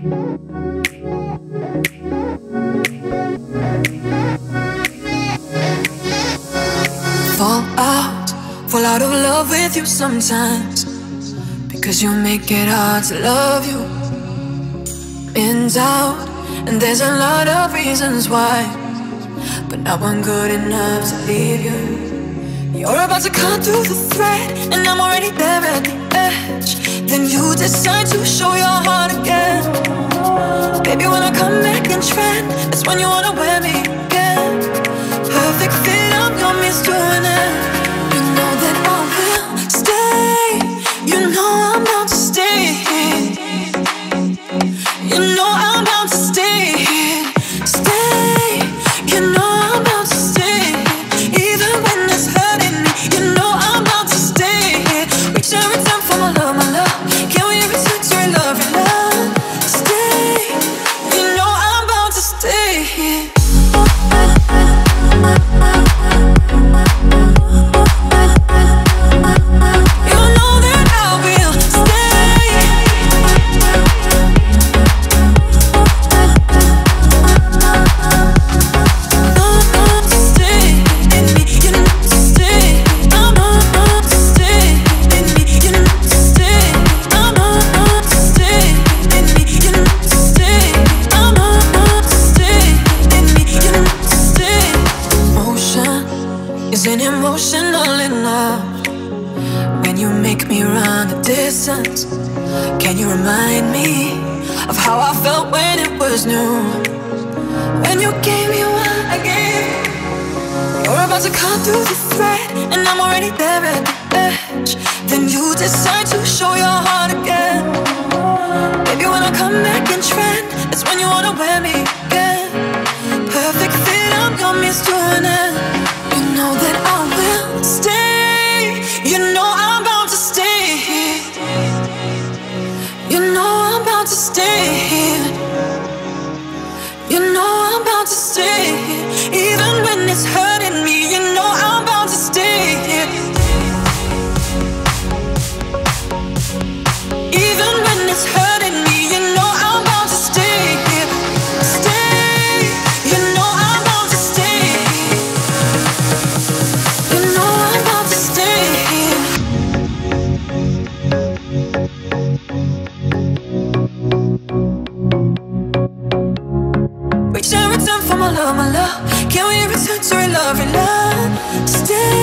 Fall out, fall out of love with you sometimes. Because you make it hard to love you. In doubt, and there's a lot of reasons why. But not one good enough to leave you. You're about to cut through the thread, and I'm already there at the edge. Then you decide to show your heart again. Come back in trend, that's when you wanna isn't emotional enough. When you make me run a distance, can you remind me of how I felt when it was new? When you gave me what I gave, you're about to cut through the thread, and I'm already there at the edge. Then you decide to show your heart again. Baby, when I come my love. Can we return to your love, your love? Stay.